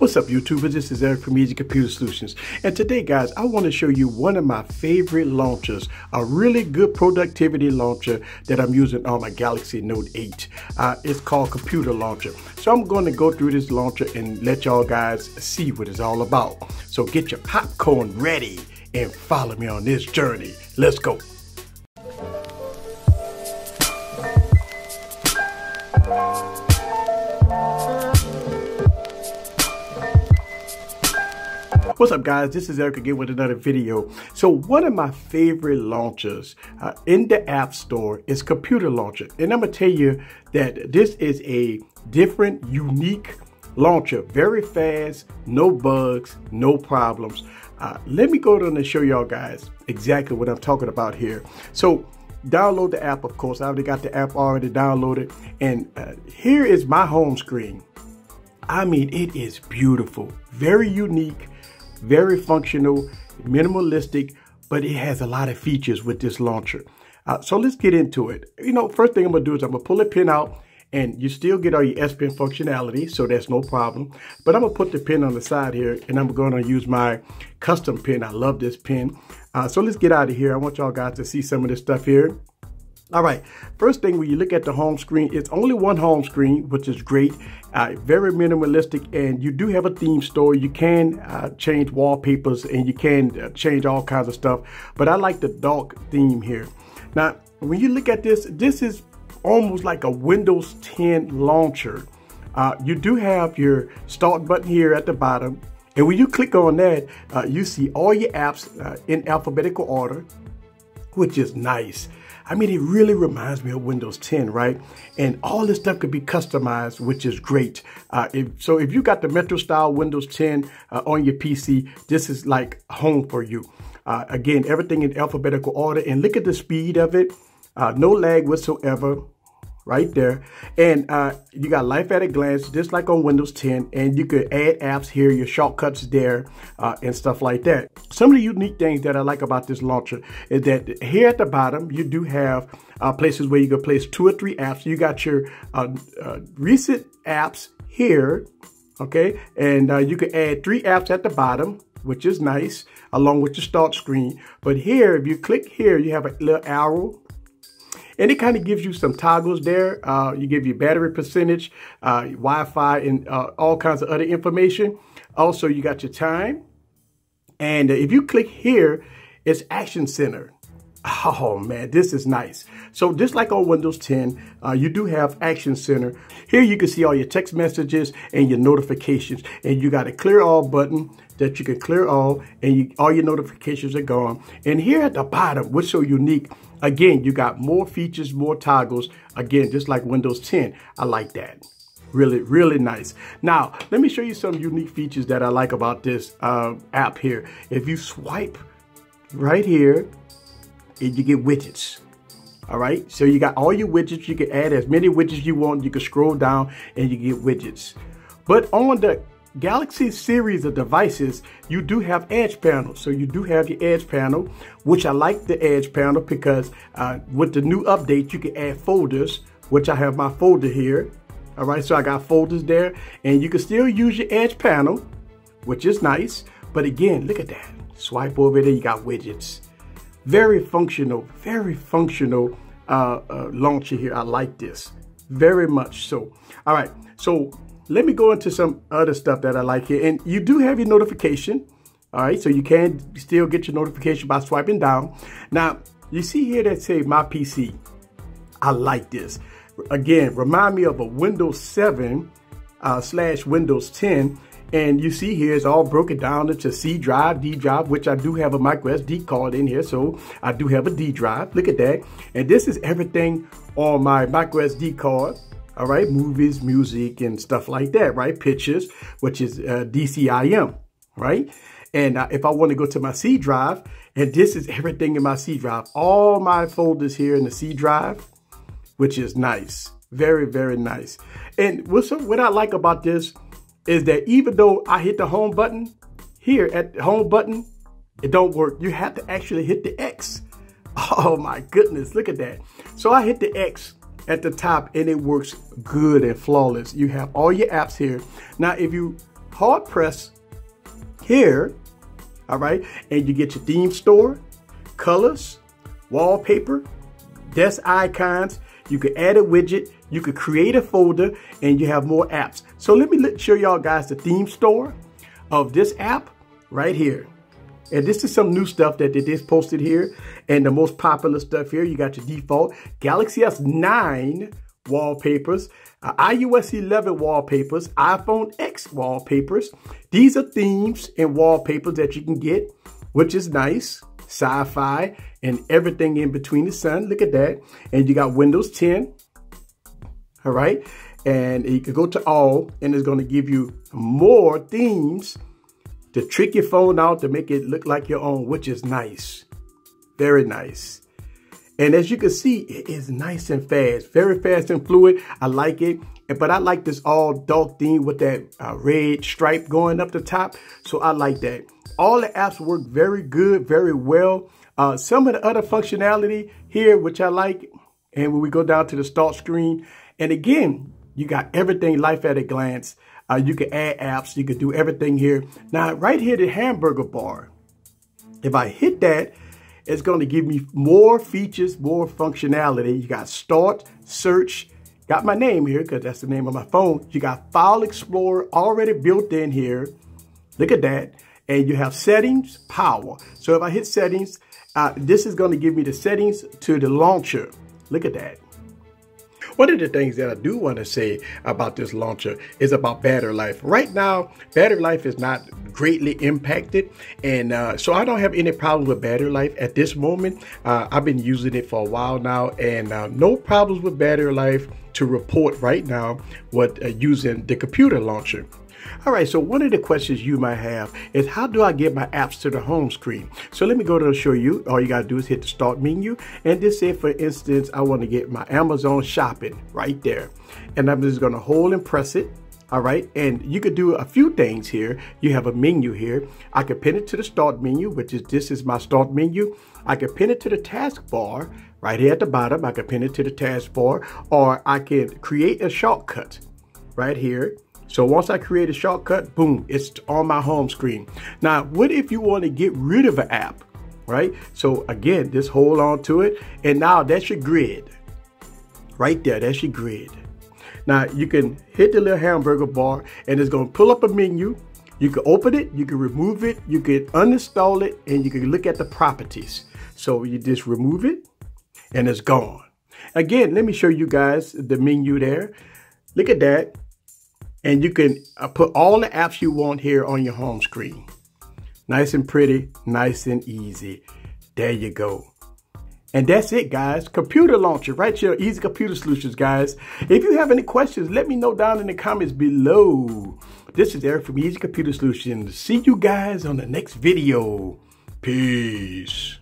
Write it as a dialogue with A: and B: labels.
A: What's up YouTubers, this is Eric from Eazy Computer Solutions and today guys I want to show you one of my favorite launchers, a really good productivity launcher that I'm using on my Galaxy Note 8. Uh, it's called Computer Launcher. So I'm going to go through this launcher and let y'all guys see what it's all about. So get your popcorn ready and follow me on this journey. Let's go. What's up guys, this is Eric again with another video. So one of my favorite launchers uh, in the App Store is Computer Launcher. And I'm gonna tell you that this is a different, unique launcher. Very fast, no bugs, no problems. Uh, let me go down and show y'all guys exactly what I'm talking about here. So download the app, of course. I already got the app already downloaded. And uh, here is my home screen. I mean, it is beautiful, very unique very functional, minimalistic, but it has a lot of features with this launcher. Uh, so let's get into it. You know, first thing I'm gonna do is I'm gonna pull a pin out and you still get all your S Pen functionality, so that's no problem. But I'm gonna put the pin on the side here and I'm gonna use my custom pin. I love this pin. Uh, so let's get out of here. I want y'all guys to see some of this stuff here. All right, first thing when you look at the home screen, it's only one home screen, which is great. Uh, very minimalistic, and you do have a theme store. You can uh, change wallpapers and you can uh, change all kinds of stuff, but I like the dark theme here. Now, when you look at this, this is almost like a Windows 10 launcher. Uh, you do have your start button here at the bottom, and when you click on that, uh, you see all your apps uh, in alphabetical order, which is nice. I mean, it really reminds me of Windows 10, right? And all this stuff could be customized, which is great. Uh, if, so if you got the Metro style Windows 10 uh, on your PC, this is like home for you. Uh, again, everything in alphabetical order. And look at the speed of it. Uh, no lag whatsoever right there. And uh, you got life at a glance, just like on Windows 10. And you could add apps here, your shortcuts there, uh, and stuff like that. Some of the unique things that I like about this launcher is that here at the bottom, you do have uh, places where you can place two or three apps. You got your uh, uh, recent apps here, okay? And uh, you can add three apps at the bottom which is nice, along with your start screen. But here, if you click here, you have a little arrow and it kind of gives you some toggles there. Uh, you give you battery percentage, uh, Wi-Fi, and uh, all kinds of other information. Also, you got your time. And if you click here, it's Action Center. Oh man, this is nice. So just like on Windows 10, uh, you do have Action Center. Here you can see all your text messages and your notifications. And you got a clear all button that you can clear all and you, all your notifications are gone. And here at the bottom, what's so unique, again, you got more features, more toggles. Again, just like Windows 10. I like that. Really, really nice. Now, let me show you some unique features that I like about this uh, app here. If you swipe right here, you get widgets. All right, so you got all your widgets. You can add as many widgets you want. You can scroll down and you get widgets. But on the Galaxy series of devices, you do have edge panels. So you do have your edge panel, which I like the edge panel because uh, with the new update, you can add folders, which I have my folder here. All right, so I got folders there and you can still use your edge panel, which is nice. But again, look at that. Swipe over there, you got widgets. Very functional, very functional uh, uh, launcher here. I like this very much so. All right, so let me go into some other stuff that I like here. And you do have your notification. All right, so you can still get your notification by swiping down. Now, you see here that say My PC. I like this. Again, remind me of a Windows 7 uh, slash Windows 10 and you see here, it's all broken down into C drive, D drive, which I do have a micro SD card in here. So I do have a D drive. Look at that. And this is everything on my micro SD card. All right, movies, music, and stuff like that, right? Pictures, which is uh, DCIM, right? And uh, if I want to go to my C drive, and this is everything in my C drive, all my folders here in the C drive, which is nice. Very, very nice. And what's, what I like about this is that even though I hit the home button here at the home button, it don't work. You have to actually hit the X. Oh my goodness, look at that. So I hit the X at the top and it works good and flawless. You have all your apps here. Now, if you hard press here, all right? And you get your theme store, colors, wallpaper, desk icons. You could add a widget, you could create a folder, and you have more apps. So let me show y'all guys the theme store of this app right here. And this is some new stuff that they just posted here. And the most popular stuff here, you got your default Galaxy S9 wallpapers, uh, iOS 11 wallpapers, iPhone X wallpapers. These are themes and wallpapers that you can get, which is nice. Sci-fi and everything in between the sun. Look at that. And you got Windows 10. All right. And you can go to all and it's going to give you more themes to trick your phone out to make it look like your own, which is nice. Very nice. And as you can see, it is nice and fast, very fast and fluid. I like it. But I like this all dark theme with that uh, red stripe going up the top. So I like that. All the apps work very good, very well. Uh, some of the other functionality here, which I like, and when we go down to the start screen, and again, you got everything life at a glance. Uh, you can add apps. You can do everything here. Now, right here, the hamburger bar. If I hit that, it's going to give me more features, more functionality. You got start, search, got my name here because that's the name of my phone. You got File Explorer already built in here. Look at that. And you have settings, power. So if I hit settings, uh, this is going to give me the settings to the launcher. Look at that. One of the things that I do want to say about this launcher is about battery life. Right now, battery life is not greatly impacted, and uh, so I don't have any problem with battery life at this moment. Uh, I've been using it for a while now, and uh, no problems with battery life to report right now with uh, using the computer launcher. All right, so one of the questions you might have is how do I get my apps to the home screen? So let me go to show you. All you got to do is hit the start menu. And this say, for instance, I want to get my Amazon shopping right there. And I'm just going to hold and press it. All right, and you could do a few things here. You have a menu here. I could pin it to the start menu, which is this is my start menu. I could pin it to the taskbar right here at the bottom. I could pin it to the taskbar, or I can create a shortcut right here so once I create a shortcut, boom, it's on my home screen. Now, what if you want to get rid of an app, right? So again, just hold on to it. And now that's your grid. Right there, that's your grid. Now you can hit the little hamburger bar and it's gonna pull up a menu. You can open it, you can remove it, you can uninstall it, and you can look at the properties. So you just remove it and it's gone. Again, let me show you guys the menu there. Look at that. And you can uh, put all the apps you want here on your home screen. Nice and pretty, nice and easy. There you go. And that's it, guys. Computer launcher, right here, Eazy Computer Solutions, guys. If you have any questions, let me know down in the comments below. This is Eric from Eazy Computer Solutions. See you guys on the next video. Peace.